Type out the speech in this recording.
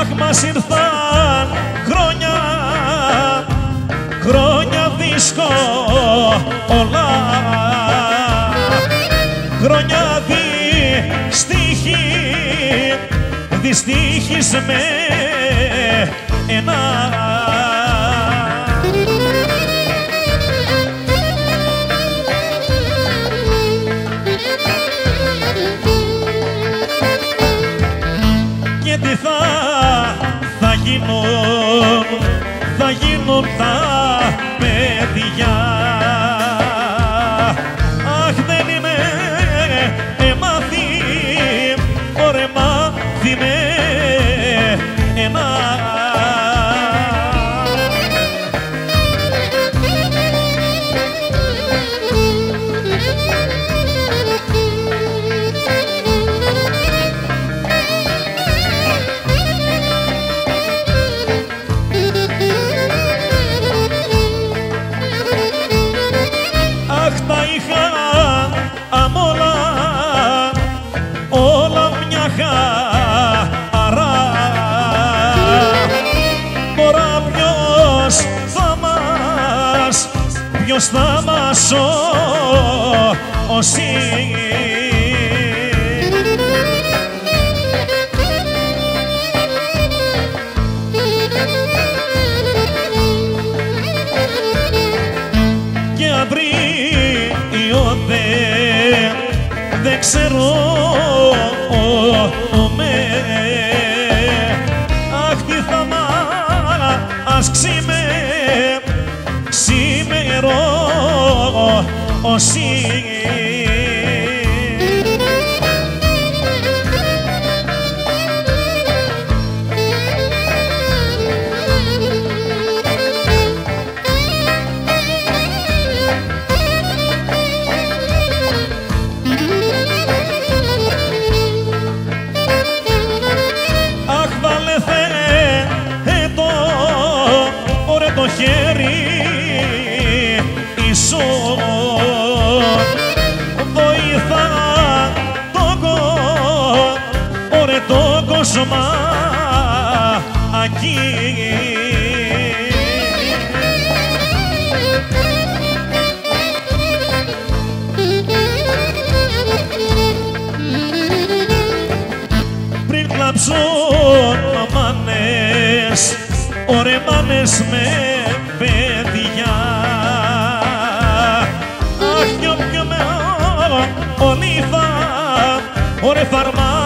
Αχ μας ήρθαν χρόνια, χρόνια δύσκολα Χρόνια δυστύχη, δυστύχισμένα Και θα γίνουν τα παιδιά. Αχ δεν είμαι εμάθη, ωραία μάθη με εμά ποιος θα μας σώσει; Και αύριο δε, δεν ξέρω με. Αχ τι θα μας ξημε, ξημερώσει Αχ βάλε Θεέ το ωραίο το χέρι ίσο σώμα εκεί. Πριν κλαψούν μαμάνες, ωρεμάνες με παιδιά Αχ, νιώ, νιώ, με, όλοι θα, ωρε φαρμά